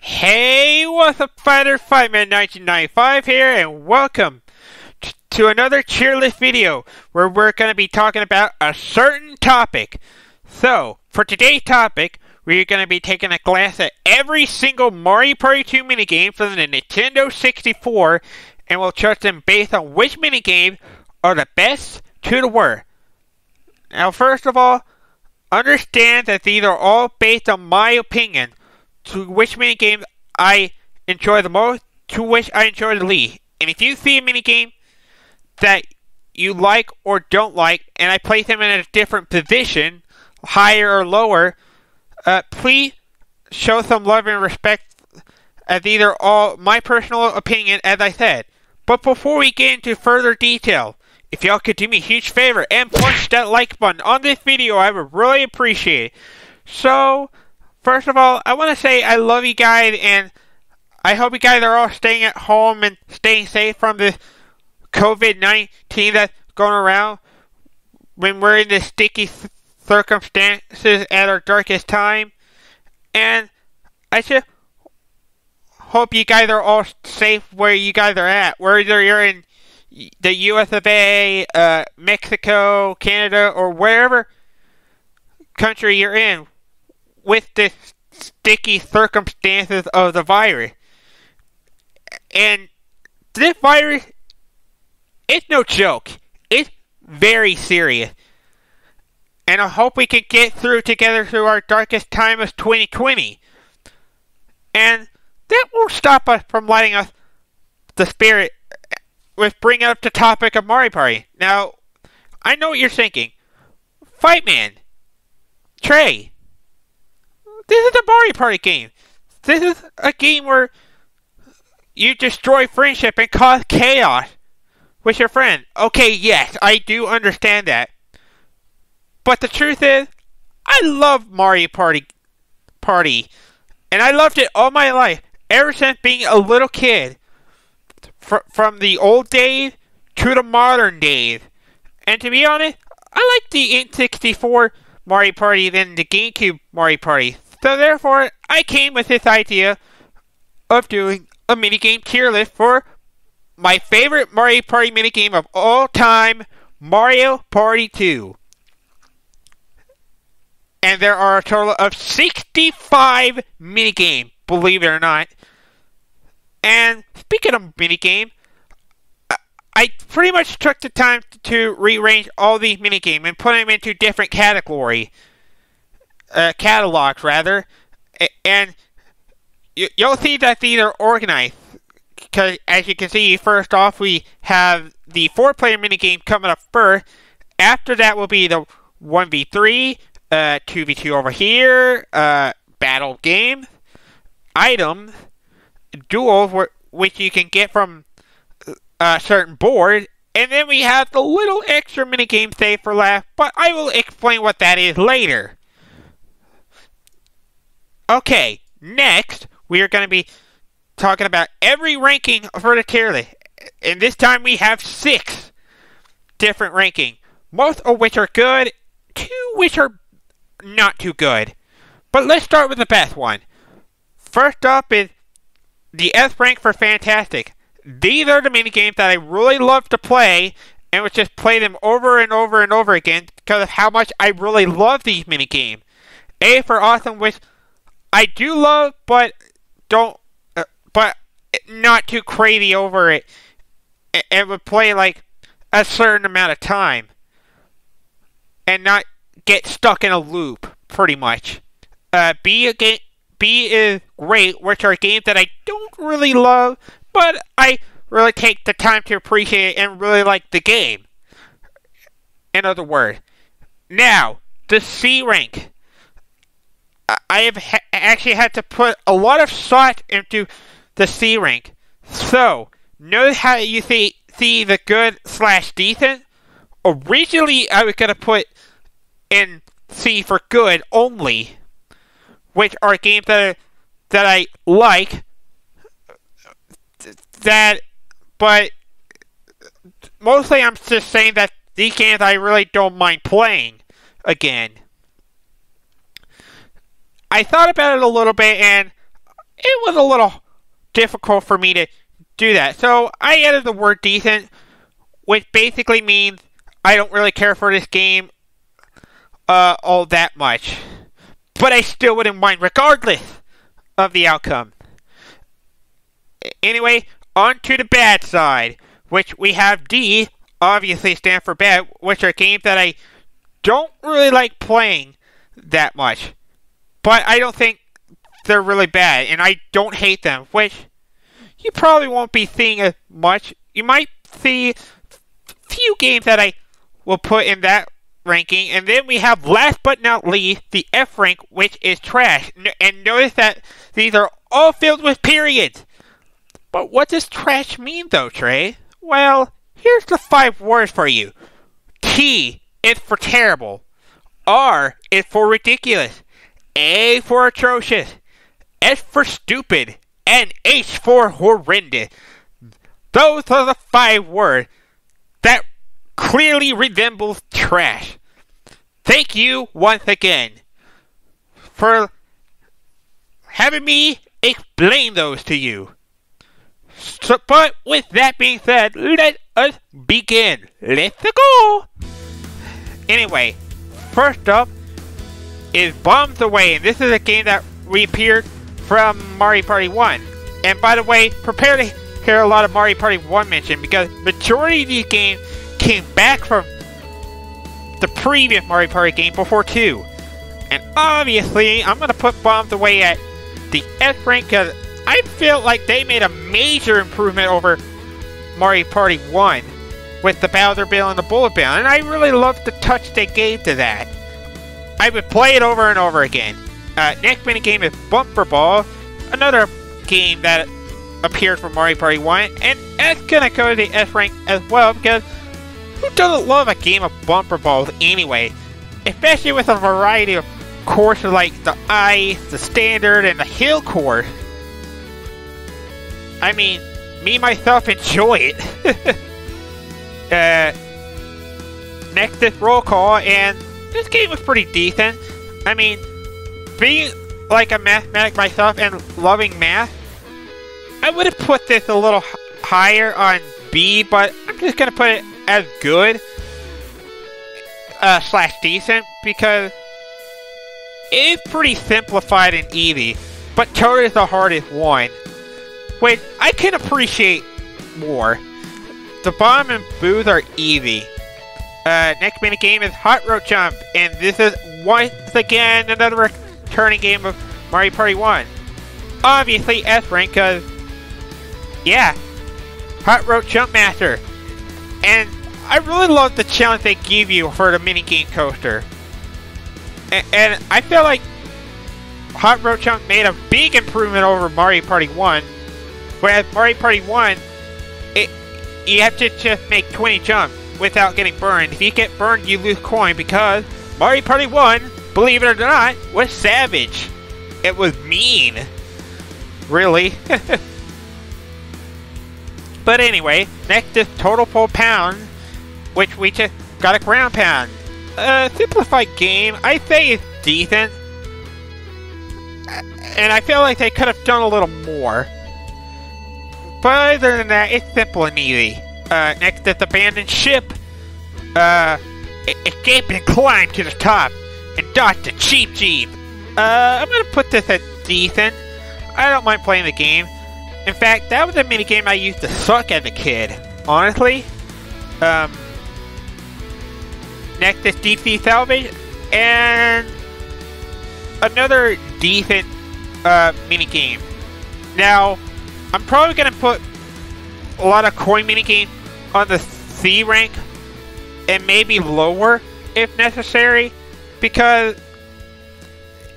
Hey, what's up, Fighter Fightman 1995 here, and welcome to another tier list video where we're going to be talking about a certain topic. So, for today's topic, we're going to be taking a glance at every single Mario Party 2 minigame from the Nintendo 64, and we'll judge them based on which minigames are the best to the worst. Now, first of all, understand that these are all based on my opinion to which minigame I enjoy the most, to which I enjoy the least. And if you see a minigame that you like or don't like, and I place them in a different position, higher or lower, uh, please show some love and respect as these are all my personal opinion, as I said. But before we get into further detail, if y'all could do me a huge favor and punch that like button on this video, I would really appreciate it. So, First of all, I want to say I love you guys, and I hope you guys are all staying at home and staying safe from the COVID 19 that's going around when we're in the sticky circumstances at our darkest time. And I just hope you guys are all safe where you guys are at, whether you're in the US of A, uh, Mexico, Canada, or wherever country you're in with the sticky circumstances of the virus. And this virus, it's no joke. It's very serious. And I hope we can get through together through our darkest time of 2020. And that won't stop us from lighting us the spirit with bringing up the topic of Mario Party. Now, I know what you're thinking. Fight Man, Trey, this is a Mario Party game. This is a game where you destroy friendship and cause chaos with your friend. Okay, yes, I do understand that. But the truth is, I love Mario Party Party. And I loved it all my life, ever since being a little kid. Fr- from the old days to the modern days. And to be honest, I like the N64 Mario Party than the GameCube Mario Party. So therefore, I came with this idea of doing a minigame tier list for my favorite Mario Party minigame of all time, Mario Party 2. And there are a total of 65 minigames, believe it or not. And speaking of minigame, I pretty much took the time to rearrange all these minigames and put them into different category, uh, catalogs rather, and you'll see that these are organized. Because as you can see, first off we have the four-player minigame coming up first. After that will be the 1v3, uh, 2v2 over here, uh, battle game, items, duels, which you can get from a uh, certain board, and then we have the little extra minigame saved for last, but I will explain what that is later. Okay, next we are going to be talking about every ranking for the tier list. And this time we have six different ranking, most of which are good, two which are not too good. But let's start with the best one. First up is the S rank for Fantastic. These are the mini games that I really love to play and would just play them over and over and over again because of how much I really love these mini games. A for Awesome, which I do love, but don't, uh, but not too crazy over it. It would play like a certain amount of time and not get stuck in a loop, pretty much. Uh, B again, B is great, which are games that I don't really love, but I really take the time to appreciate and really like the game. In other words, now the C rank. I have ha- actually had to put a lot of thought into the C rank. So, notice how you see, see the good slash decent? Originally, I was going to put in C for good only, which are games that, that I like, that, but mostly I'm just saying that these games I really don't mind playing again. I thought about it a little bit and it was a little difficult for me to do that. So I added the word decent, which basically means I don't really care for this game uh, all that much. But I still wouldn't mind regardless of the outcome. Anyway, on to the bad side, which we have D, obviously stand for bad, which are games that I don't really like playing that much. But I don't think they're really bad, and I don't hate them, which you probably won't be seeing as much. You might see few games that I will put in that ranking, and then we have last but not least the F rank, which is trash. And notice that these are all filled with periods. But what does trash mean, though, Trey? Well, here's the five words for you. T is for terrible. R is for ridiculous. A for atrocious. S for stupid. And H for horrendous. Those are the five words that clearly resembles trash. Thank you once again for having me explain those to you. So, but with that being said, let us begin. Let's go! Anyway, first up is Bombs Away, and this is a game that reappeared from Mario Party 1. And by the way, prepare to hear a lot of Mario Party 1 mentioned because majority of these games came back from the previous Mario Party game before 2. And obviously, I'm going to put Bombs Away at the S rank because I feel like they made a major improvement over Mario Party 1 with the Bowser Bill and the Bullet Bill, and I really loved the touch they gave to that. I would play it over and over again. Uh, next mini game is Bumper Ball, another game that appeared from Mario Party 1, and it's gonna go to the S rank as well because who doesn't love a game of bumper balls anyway? Especially with a variety of courses like the ice, the standard, and the hill course. I mean, me myself enjoy it. uh, next roll call, and this game was pretty decent. I mean, being like a mathematic myself and loving math, I would have put this a little higher on B, but I'm just gonna put it as good uh, slash decent because it is pretty simplified and easy, but Toad is the hardest one, which I can appreciate more. The bomb and booze are easy. Uh, next mini game is Hot Rope Jump, and this is once again another returning game of Mario Party 1. Obviously S rank, because, yeah, Hot Rope Jump Master. And I really love the challenge they give you for the mini game coaster. And, and I feel like Hot Rope Jump made a big improvement over Mario Party 1. Whereas Mario Party 1, it, you have to just make 20 jumps without getting burned. If you get burned, you lose coin because Mario Party 1, believe it or not, was savage. It was mean. Really. But anyway, next is Totem Pole Pound, which we just got a ground pound. A simplified game, I say it's decent. And I feel like they could have done a little more. But other than that, it's simple and easy. Uh, next is Abandoned Ship. Uh, escape and climb to the top and dodge the Cheep Jeep. Uh, I'm gonna put this at decent. I don't mind playing the game. In fact, that was a minigame I used to suck as a kid. Honestly. Um, next is Sea Salvage. And another decent uh, minigame. Now, I'm probably going to put a lot of coin minigames on the C rank and maybe lower if necessary because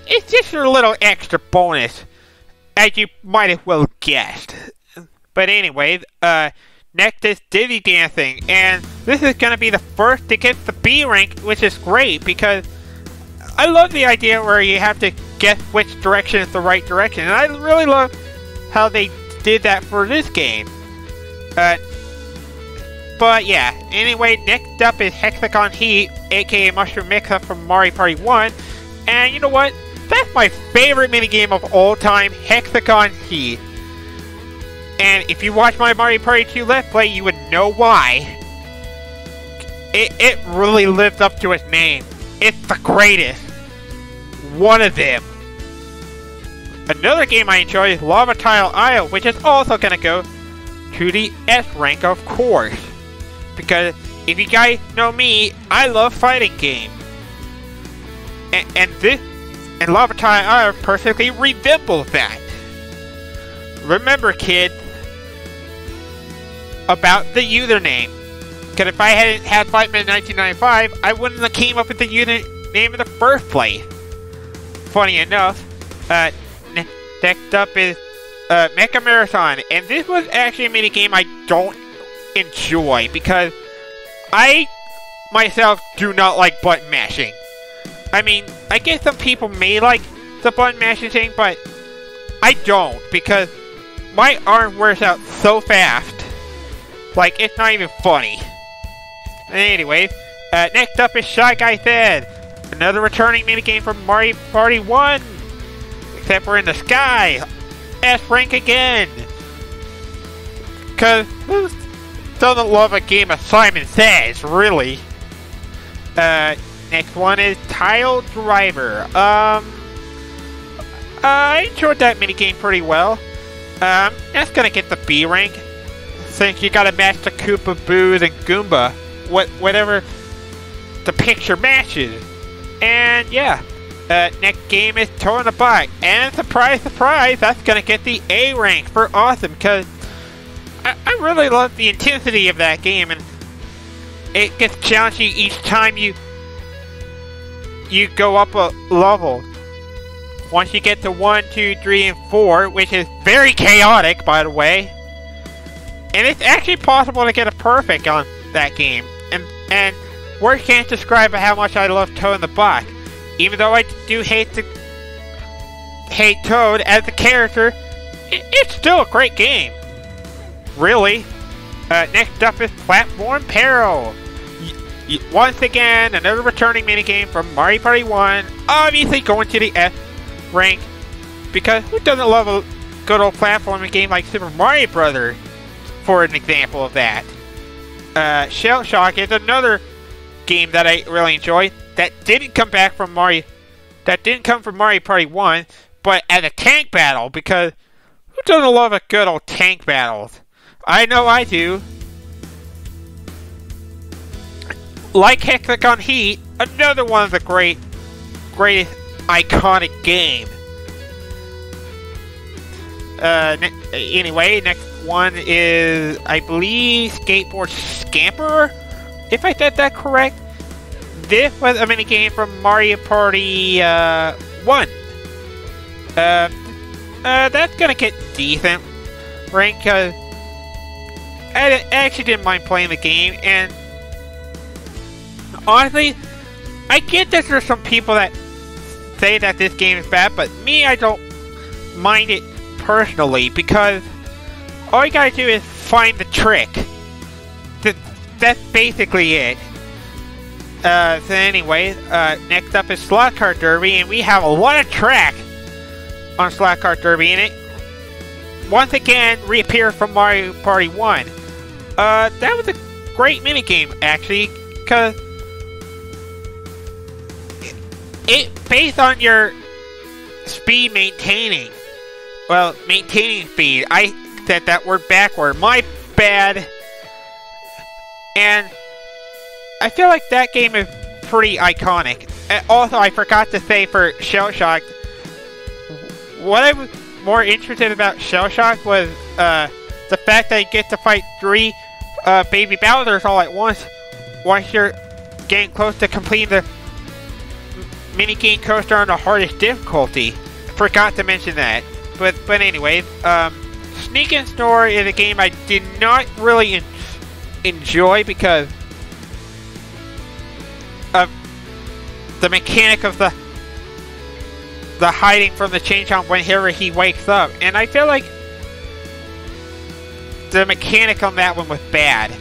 it's just a little extra bonus as you might have well guessed. But anyway, uh, next is Dizzy Dancing, and this is going to be the first to get the B rank, which is great because I love the idea where you have to guess which direction is the right direction, and I really love how they did that for this game. Uh, but yeah, anyway, next up is Hexagon Heat, aka Mushroom Mix-Up from Mario Party 1. And you know what? That's my favorite minigame of all time, Hexagon Heat. And if you watch my Mario Party 2 Let's Play, you would know why. It, it really lives up to its name. It's the greatest. One of them. Another game I enjoy is Lava Tile Isle, which is also to go to the S rank, of course. Because if you guys know me, I love fighting games. And, and this and Lava Tile Isle perfectly resembles that. Remember, kids, about the username. Because if I hadn't had Fightman 1995, I wouldn't have came up with the username in the first place. Funny enough, uh, next up is uh, Mecha Marathon, and this was actually a mini game I don't enjoy because I myself do not like button mashing. I mean, I guess some people may like the button mashing thing, but I don't because my arm wears out so fast. Like, it's not even funny. Anyways, uh, next up is Shy Guy Fed. Another returning minigame from Mario Party 1. Except we're in the sky. S rank again. Cause who doesn't love a game of Simon Says, really? Uh, next one is Tile Driver. Um, I enjoyed that minigame pretty well. Um, that's gonna get the B rank. Since you gotta match the Koopa, Boos, and Goomba. What, whatever the picture matches. And yeah, uh, next game is the Bike. And surprise, surprise, that's going to get the A rank for awesome because I, I, really love the intensity of that game and it gets challenging each time you you go up a level. Once you get to 1, 2, 3, and 4, which is very chaotic, by the way. And it's actually possible to get a perfect on that game. And, and words can't describe how much I love Toad in the Box. Even though I do hate the hate Toad as a character, it's still a great game. Really. Uh, next up is Platform Peril. Y once again, another returning minigame from Mario Party 1. Obviously going to the F rank. Because who doesn't love a good old platforming game like Super Mario Brothers? For an example of that. Uh, Shell Shock is another game that I really enjoy that didn't come back from Mario that didn't come from Mario Party 1, but as a tank battle because who doesn't love a good old tank battles? I know I do. Like Hexagon Heat, another one of the great great iconic game. Uh, ne anyway, next one is, I believe, Skateboard Scamper, if I said that correct this was a mini game from Mario Party uh, 1. Uh, uh, that's gonna get decent rank because I, I actually didn't mind playing the game, and honestly, I get that there's some people that say that this game is bad, but me, I don't mind it personally because all you gotta do is find the trick. That's basically it. Uh, so anyway, uh, next up is Slot Car Derby, and we have a lot of track on Slot Car Derby, and it once again reappeared from Mario Party 1. Uh, that was a great minigame, actually, because it, based on your speed maintaining, well, maintaining speed, I said that word backward, my bad, and I feel like that game is pretty iconic. Uh, also, I forgot to say for Shell Shock, what I was more interested about Shell Shock was uh, the fact that you get to fight three uh, baby Bowsers all at once once you're getting close to completing the mini game coaster on the hardest difficulty. Forgot to mention that. But but anyway, um, Sneak and Snore is a game I did not really enjoy because the mechanic of the the hiding from the Chain Chomp whenever he wakes up. And I feel like the mechanic on that one was bad.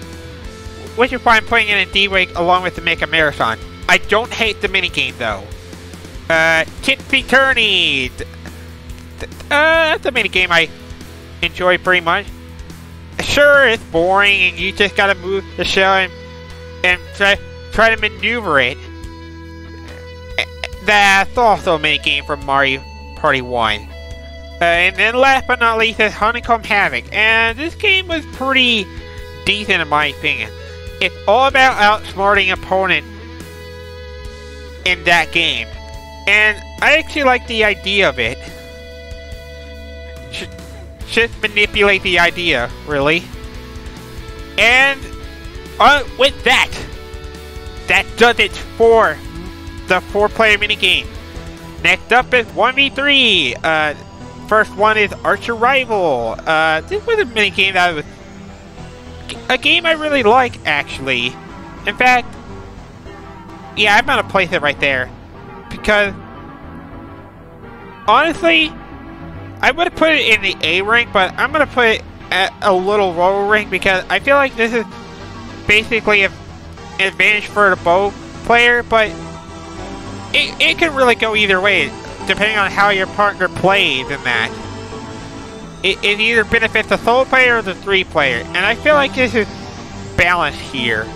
which is why I'm putting it in D-Rank along with the Mecha Marathon. I don't hate the minigame though. Uh, Tipsy Tourney! Uh, that's a minigame I enjoy pretty much. Sure, it's boring and you just gotta move the shell and, and try, try to maneuver it. That's also a minigame from Mario Party 1. Uh, and then last but not least is Honeycomb Havoc. And this game was pretty decent in my opinion. It's all about outsmarting opponent in that game. And I actually like the idea of it. Just, manipulate the idea, really. And uh, with that, that does it for the four-player minigame. Next up is 1v3. Uh, first one is Archer Rival. Uh, this was a minigame that was a game I really like, actually. In fact, yeah, I'm gonna place it right there. Because, honestly, I would have put it in the A rank, but I'm gonna put it at a little lower rank because I feel like this is basically an advantage for the bow player, but it, it can really go either way, depending on how your partner plays in that. It, it either benefits the solo player or the three player, and I feel like this is balanced here.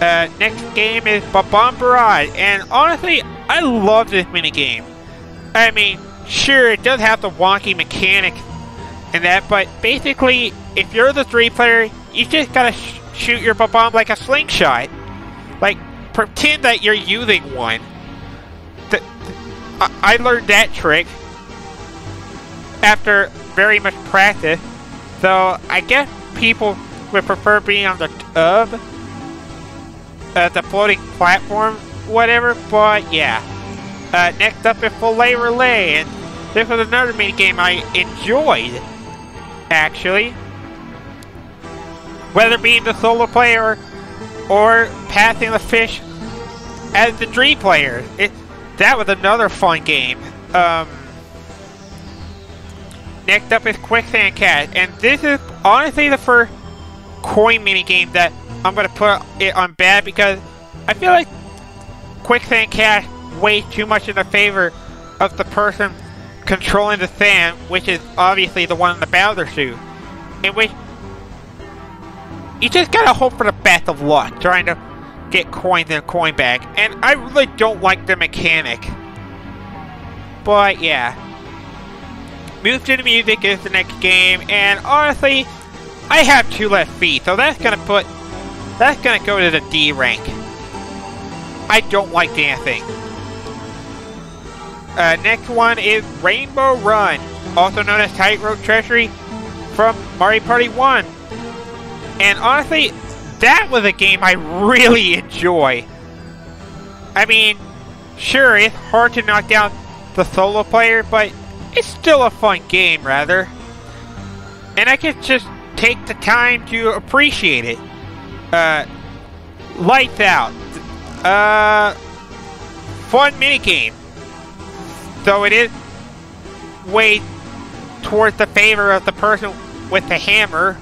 Uh, next game is Bob-omb Barrage, and honestly, I love this minigame. I mean, sure, it does have the wonky mechanic and that, but basically, if you're the three player, you just gotta sh shoot your Bob-omb like a slingshot. Like, pretend that you're using one. I, I learned that trick after very much practice, so I guess people would prefer being on the tub, uh, the floating platform, whatever, but yeah. Uh, next up is Filet Relay, and this was another mini game I enjoyed, actually. Whether being the solo player or passing the fish as the three player. That was another fun game. Um, next up is Quicksand Cache, and this is honestly the first coin mini game that I'm gonna put it on bad because I feel like Quicksand Cache way too much in the favor of the person controlling the sand, which is obviously the one in the Bowser suit, in which you just gotta hope for the best of luck trying to get coins in a coin bag, and I really don't like the mechanic. But yeah. Move to the Music is the next game, and honestly, I have two left feet, so that's gonna put that's gonna go to the D rank. I don't like dancing. Uh, next one is Rainbow Run, also known as Tightrope Treachery from Mario Party 1. And honestly, that was a game I really enjoy. I mean, sure, it's hard to knock down the solo player, but it's still a fun game, rather. And I can just take the time to appreciate it. Uh, lights out. Uh, fun minigame. Though it is way towards the favor of the person with the hammer.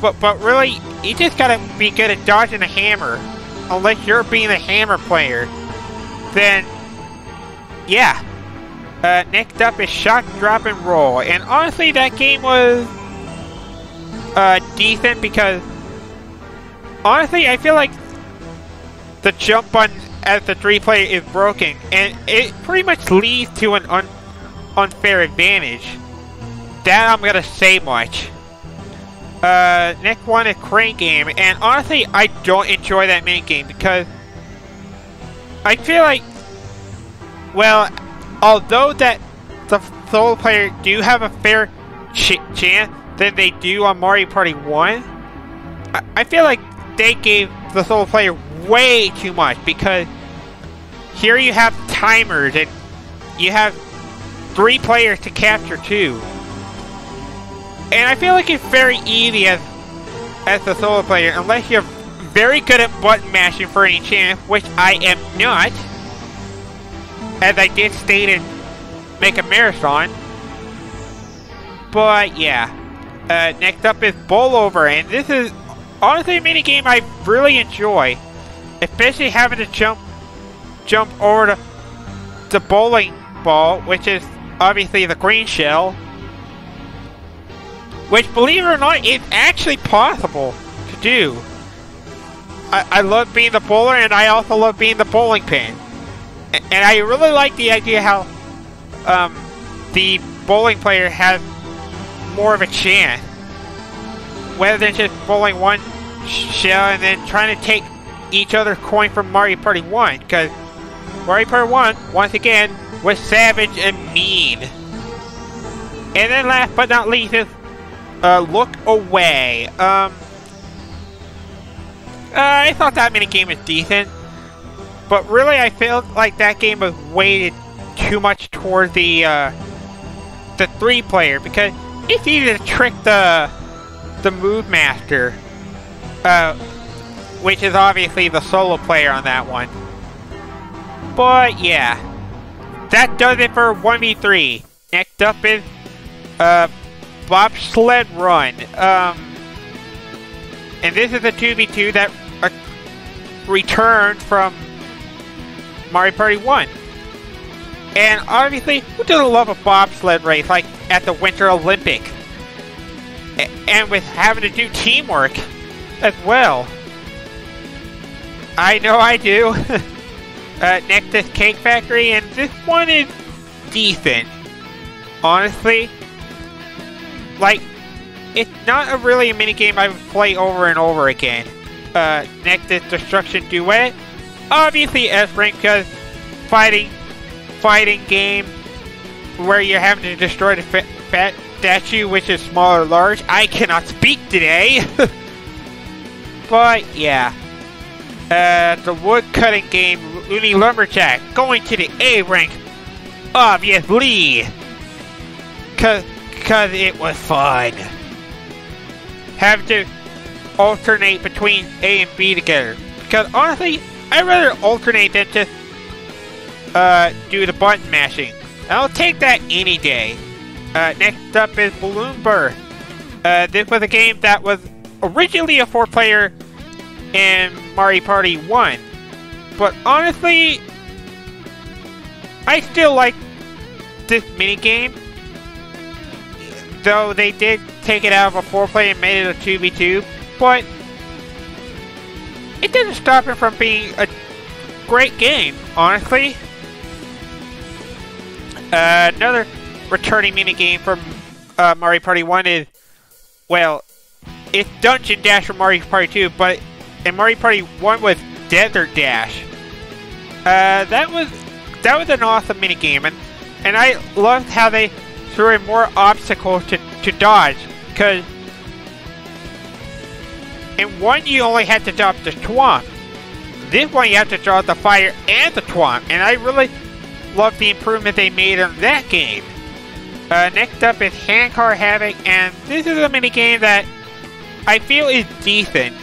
But, but really, you just gotta be good at dodging a hammer. Unless you're being a hammer player. Then, yeah. Uh, next up is Shock, Drop, and Roll. And honestly, that game was uh, decent because honestly, I feel like the jump button as the three player is broken, and it pretty much leads to an un unfair advantage. That I'm gonna say much. Uh, next one is Crane Game, and honestly, I don't enjoy that main game because I feel like, well, although that the solo player do have a fair ch chance than they do on Mario Party 1, I, I feel like they gave the solo player way too much because here you have timers and you have three players to capture two. And I feel like it's very easy as as a solo player unless you're very good at button mashing for any chance, which I am not. As I did state in Mecha Marathon. But yeah. Uh, next up is Bowl Over, and this is honestly a mini game I really enjoy, especially having to jump jump over the the bowling ball, which is obviously the green shell, which believe it or not is actually possible to do. I, I love being the bowler, and I also love being the bowling pin, and, and I really like the idea how um, the bowling player has more of a chance rather than just bowling one shell and then trying to take each other's coin from Mario Party 1, because Mario Party 1, once again, was savage and mean. And then last but not least is uh, Look Away. Um, uh, I thought that mini game was decent, but really I felt like that game was weighted too much toward the uh, the three player because it's easy to trick the the Move Master, uh, which is obviously the solo player on that one. But yeah, that does it for 1v3. Next up is uh, Bobsled Run. Um, and this is a 2v2 that uh, returned from Mario Party 1. And obviously, who doesn't love a bobsled race like at the Winter Olympics? and with having to do teamwork as well. I know I do. uh, next is Cake Factory, and this one is decent. Honestly, like, it's not a really a minigame I would play over and over again. Uh, next is Destruction Duet. Obviously S rank because fighting, fighting game where you're having to destroy the fat statue, which is small or large. I cannot speak today. but yeah. Uh, the woodcutting game, Looney Lumberjack, going to the A rank, obviously. Cause, cause it was fun. Have to alternate between A and B together. Because honestly, I'd rather alternate than just uh, do the button mashing. I'll take that any day. Uh, next up is Balloon Burst. Uh, this was a game that was originally a four-player in Mario Party 1. But honestly, I still like this minigame. Though they did take it out of a four-player and made it a 2v2. But it didn't stop it from being a great game, honestly. Uh, another returning minigame from uh, Mario Party 1 is, well, it's Dungeon Dash from Mario Party 2, but in Mario Party 1 was Desert Dash. Uh, that was that was an awesome minigame, and and I loved how they threw in more obstacles to, to dodge, because in one you only had to dodge the swamp. This one you have to dodge the fire and the swamp, and I really love the improvement they made on that game. Uh, next up is Handcar Havoc, and this is a mini game that I feel is decent.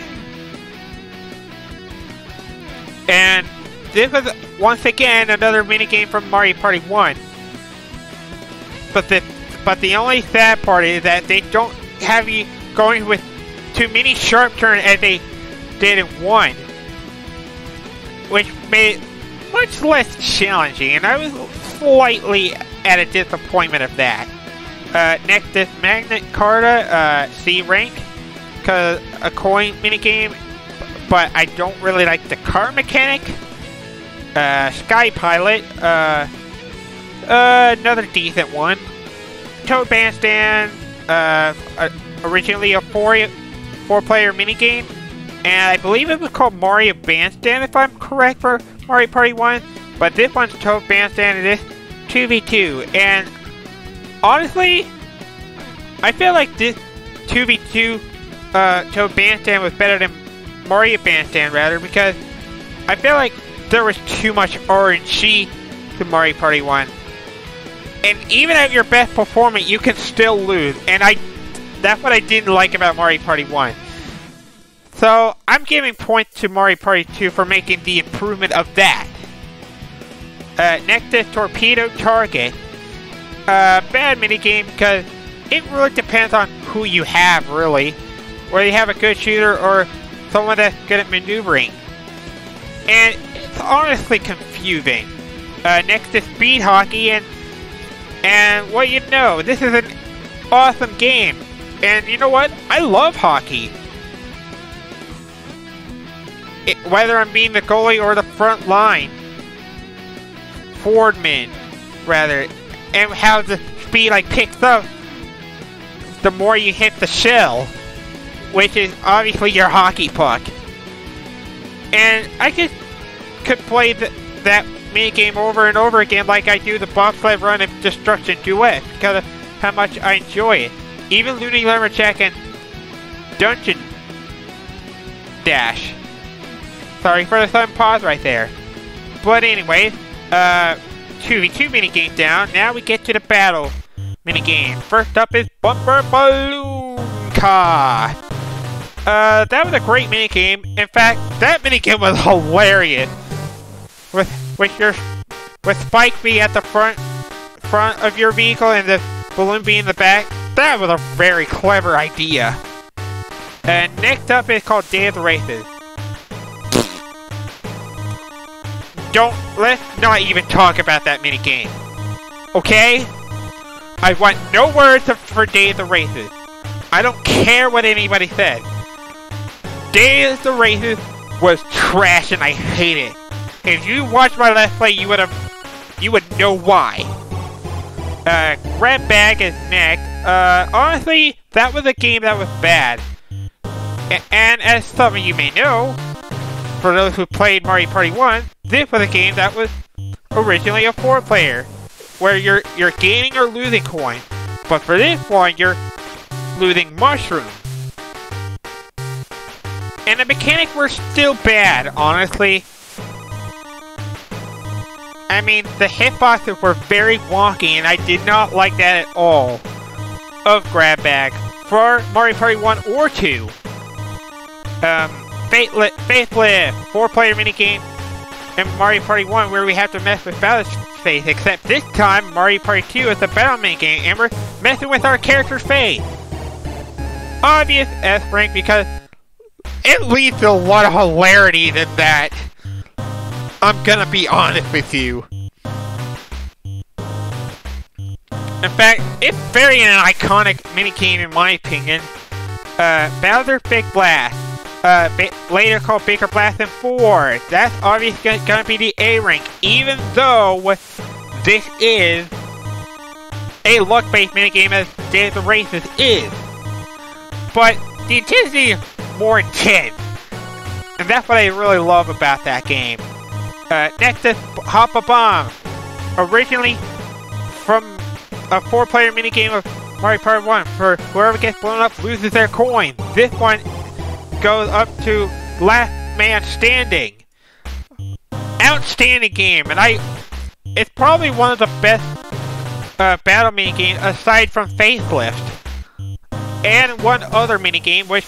And this was once again another mini game from Mario Party 1. But the but the only sad part is that they don't have you going with too many sharp turns as they did in 1. Which made it much less challenging, and I was slightly at a disappointment of that. Uh, next is Magnet Carta, uh, C rank, cause a coin minigame, but I don't really like the car mechanic. Uh, Sky Pilot, uh, uh, another decent one. Toad Bandstand, uh, originally a four four player minigame, and I believe it was called Mario Bandstand if I'm correct for Mario Party 1, but this one's Toad Bandstand and this 2v2, and honestly, I feel like this 2v2 uh, Toad Bandstand was better than Mario Bandstand, rather, because I feel like there was too much RNG to Mario Party 1. And even at your best performance, you can still lose, and I that's what I didn't like about Mario Party 1. So, I'm giving points to Mario Party 2 for making the improvement of that. Uh, next is Torpedo Target. Uh, bad minigame because it really depends on who you have, really. where you have a good shooter or someone that's good at maneuvering. And it's honestly confusing. Uh, next to speed hockey, and and what you know, this is an awesome game. And you know what? I love hockey. It, whether I'm being the goalie or the front line, forwardman, rather, and how the speed like picks up the more you hit the shell, which is obviously your hockey puck. And I just could play the, that mini game over and over again like I do the bobsled run of Destruction Duet because of how much I enjoy it. Even Looney Lumberjack and Dungeon Dash. Sorry for the sudden pause right there. But anyway, uh, 2v2 minigame down. Now we get to the battle minigame. First up is Bumper Balloon Car. Uh, that was a great minigame. In fact, that minigame was hilarious. With with your with Spike being at the front front of your vehicle and the balloon being in the back. That was a very clever idea. And next up is called Day of the Races. Don't let's not even talk about that mini game. Okay? I want no words for Day of the Races. I don't care what anybody said. Day of the Races was trash and I hate it. If you watched my Let's Play, you would have, you would know why. Uh, Grab Bag is next. Uh, honestly, that was a game that was bad. A and as some of you may know, for those who played Mario Party 1, this was a game that was originally a four-player, where you're you're gaining or losing coins. But for this one, you're losing mushrooms. And the mechanics were still bad, honestly. I mean, the hitboxes were very wonky, and I did not like that at all. Of Grab Bag for Mario Party 1 or 2. Um, Facelift, Facelift, four-player minigame in Mario Party 1 where we have to mess with Bowser's face, except this time Mario Party 2 is a battle minigame and we're messing with our character's face. Obvious S rank because it leads to a lot of hilarity than that. I'm gonna be honest with you. In fact, it's very an iconic minigame in my opinion. Uh, Bowser Big Blast. Uh, later called Baker Blast and 4. That's obviously gonna be the A rank, even though this is a luck-based minigame as Day of the Races is. But the intensity is more intense. And that's what I really love about that game. Uh, Hot Bob-omb. Originally from a four-player minigame of Mario Party 1, for whoever gets blown up loses their coin. This one goes up to last man standing. Outstanding game, and I... It's probably one of the best uh, battle minigame aside from Facelift. And one other minigame, which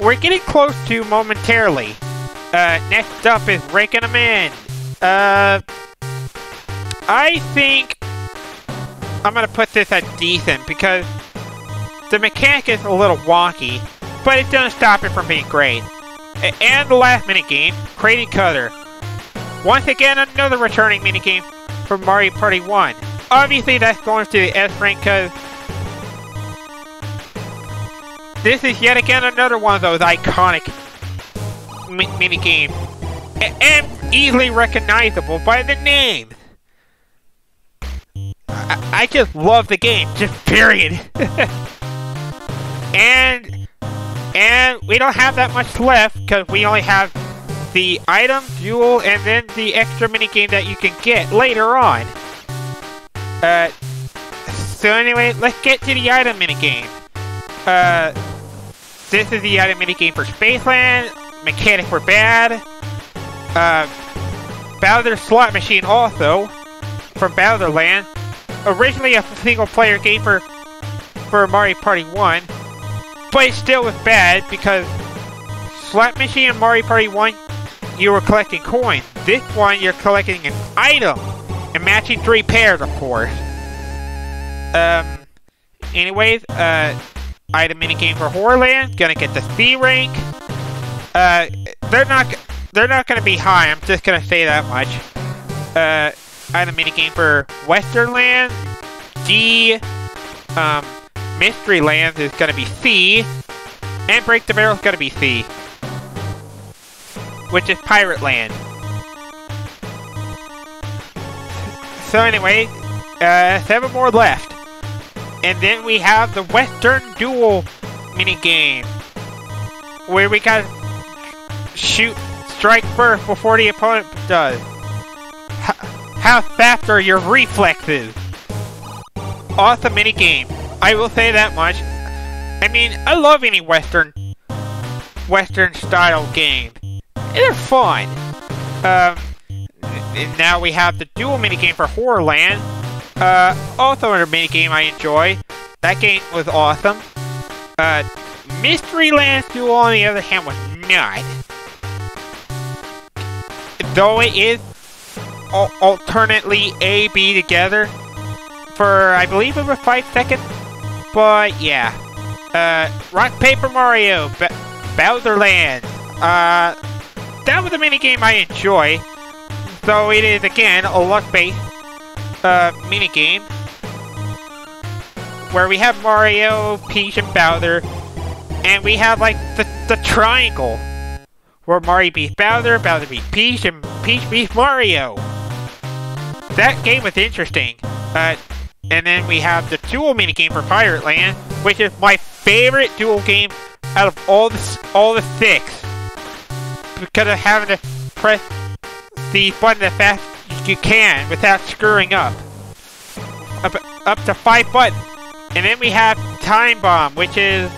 we're getting close to momentarily. Uh, next up is Raking Them In. Uh, I think I'm gonna put this at decent because the mechanic is a little wonky, but it doesn't stop it from being great. And the last minute game, Crazy Cutter. Once again, another returning minigame from Mario Party 1. Obviously, that's going to the S rank because this is yet again another one of those iconic mi mini games. and easily recognizable by the name. I, I just love the game, just period. and and we don't have that much left because we only have the item, duel, and then the extra mini game that you can get later on. Uh, so anyway, let's get to the item mini game. Uh, this is the item mini game for Spaceland. Mechanics were bad. Uh, Bowser Slot Machine also, from Bowserland. Originally a single-player game for, for Mario Party 1, but it still was bad because Slot Machine and Mario Party 1, you were collecting coins. This one, you're collecting an item, and matching three pairs, of course. Um, anyways, uh, item minigame for Horrorland. Gonna get the C rank. Uh, they're not they're not gonna be high. I'm just gonna say that much. Uh, item minigame for Westernland. D. Um, Mystery Lands is gonna be C. And Break the Barrel is gonna be C. Which is Pirate Land. So anyway, uh, seven more left. And then we have the Western Duel minigame. Where we gotta shoot, strike first before the opponent does. H how fast are your reflexes? Awesome minigame. I will say that much. I mean, I love any Western, Western style game. They're fun. Um, now we have the duel minigame for Horrorland. Uh, also another minigame I enjoy. That game was awesome. Uh, Mysteryland Duel, on the other hand, was not. Though it is al alternately A, B together for, I believe it was 5 seconds. But, yeah. Uh, Rock, Paper Mario, B Bowserland. Uh, that was a minigame I enjoy. So it is, again, a luck-based uh, minigame. Where we have Mario, Peach, and Bowser. And we have, like, the, the triangle. Where Mario beats Bowser, Bowser beats Peach, and Peach beats Mario. That game was interesting. Uh, and then we have the duel minigame for Pirate Land, which is my favorite duel game out of all the, all the six. Because of having to press the button as fast as you can without screwing up. Up, up to five buttons. And then we have Time Bomb, which is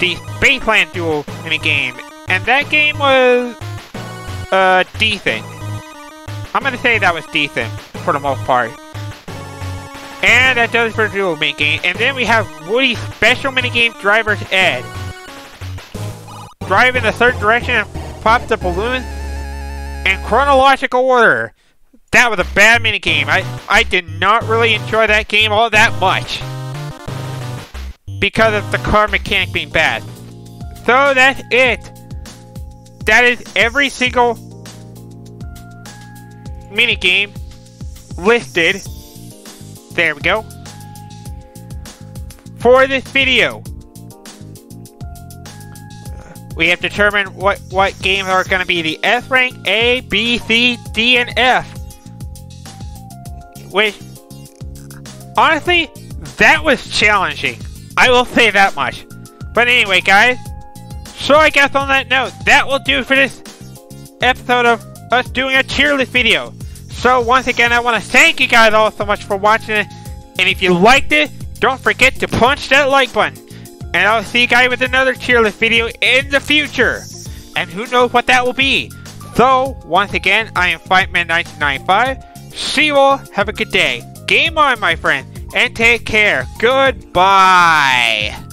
the Spaceland duel minigame. And that game was uh decent. I'm gonna say that was decent for the most part. And that does for the duel minigame. And then we have Woody's special minigame Driver's Ed. Drive in a certain direction and pop the balloon in chronological order. That was a bad minigame. I, I did not really enjoy that game all that much. Because of the car mechanic being bad. So that's it. That is every single minigame listed. There we go. For this video. We have determined what, what games are going to be the S rank, A, B, C, D, and F. Which, honestly, that was challenging. I will say that much. But anyway, guys, so I guess on that note, that will do for this episode of us doing a list video. So once again, I want to thank you guys all so much for watching it. And if you liked it, don't forget to punch that like button. And I'll see you guys with another list video in the future. And who knows what that will be. So, once again, I am Fightman1995. See you all. Have a good day. Game on, my friend. And take care. Goodbye.